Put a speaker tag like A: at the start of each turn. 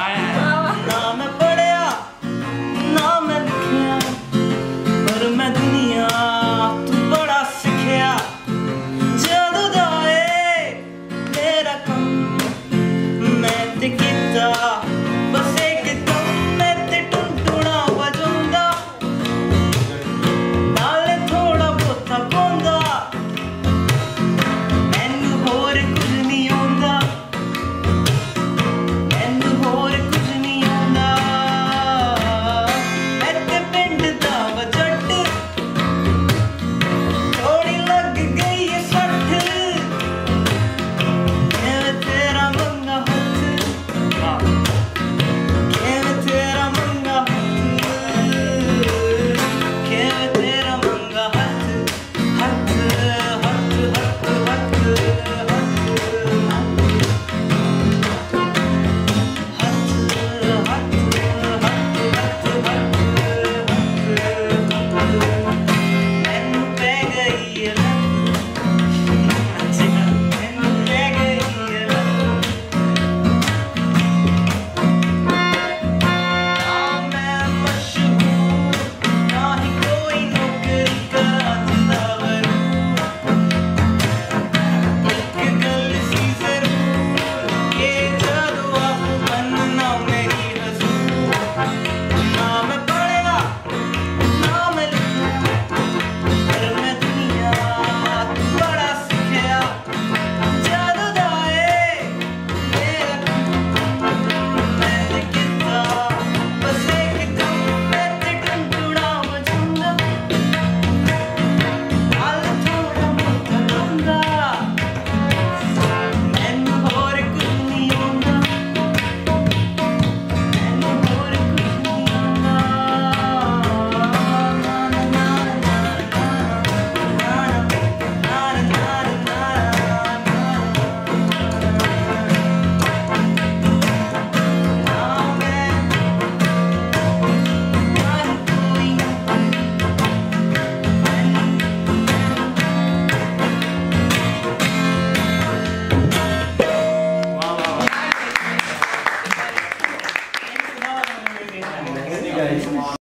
A: I am.